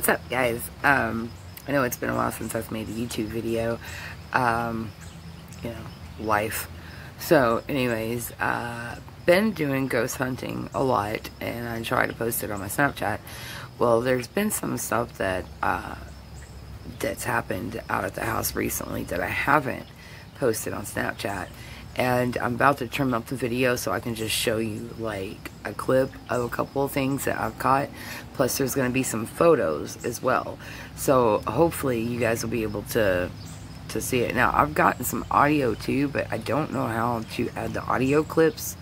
What's up, guys? Um, I know it's been a while since I've made a YouTube video. Um, you know, life. So, anyways, uh, been doing ghost hunting a lot, and I try to post it on my Snapchat. Well, there's been some stuff that uh, that's happened out at the house recently that I haven't posted on Snapchat and I'm about to trim up the video so I can just show you like a clip of a couple of things that I've caught. Plus there's going to be some photos as well. So hopefully you guys will be able to to see it. Now I've gotten some audio too but I don't know how to add the audio clips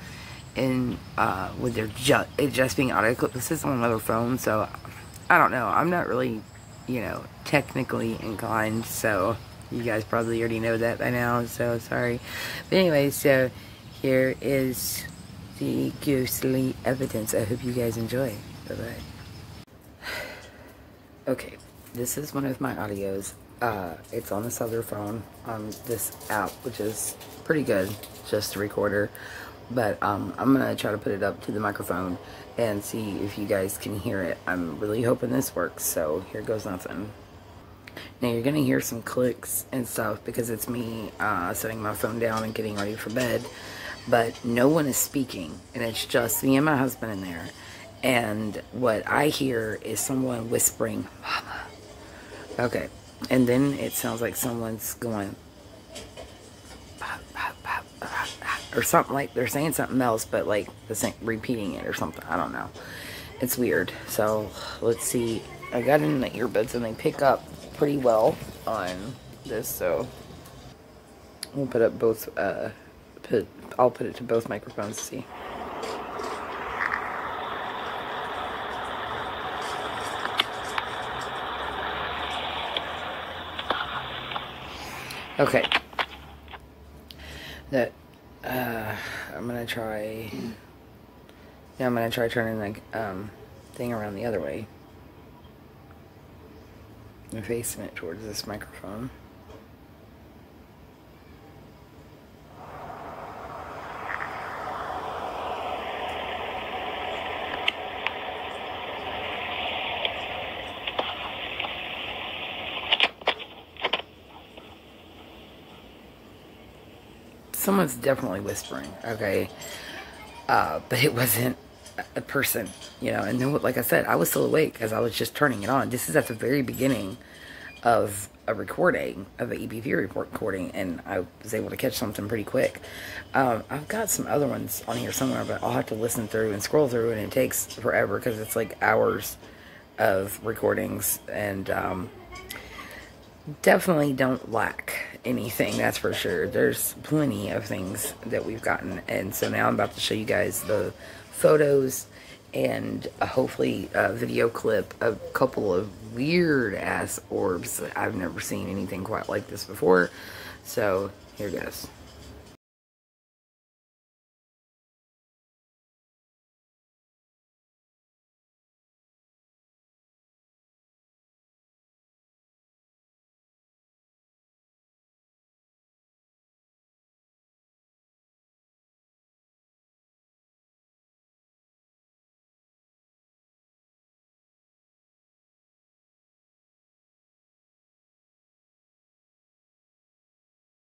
in uh, with their ju it just being audio clips this is on another phone so I don't know. I'm not really you know technically inclined so you guys probably already know that by now, so sorry. But anyway, so here is the ghostly evidence. I hope you guys enjoy. Bye-bye. Okay, this is one of my audios. Uh, it's on this other phone on this app, which is pretty good, just a recorder. But um, I'm going to try to put it up to the microphone and see if you guys can hear it. I'm really hoping this works, so here goes nothing. Now you're going to hear some clicks and stuff because it's me uh, setting my phone down and getting ready for bed. But no one is speaking and it's just me and my husband in there. And what I hear is someone whispering, Mama. Okay. And then it sounds like someone's going, or something like they're saying something else, but like the same, repeating it or something. I don't know. It's weird. So let's see. I got in the earbuds and they pick up pretty well on this, so we'll put up both, uh, put, I'll put it to both microphones to see. Okay. That, uh, I'm gonna try, now I'm gonna try turning the, um, thing around the other way. I'm facing it towards this microphone. Someone's definitely whispering, okay? Uh, but it wasn't a person, you know, and then, like I said, I was still awake because I was just turning it on. This is at the very beginning of a recording, of an EVP report recording, and I was able to catch something pretty quick. Um, I've got some other ones on here somewhere, but I'll have to listen through and scroll through, and it takes forever because it's like hours of recordings, and um, definitely don't lack anything, that's for sure. There's plenty of things that we've gotten, and so now I'm about to show you guys the photos and uh, hopefully a video clip of a couple of weird ass orbs I've never seen anything quite like this before. So here goes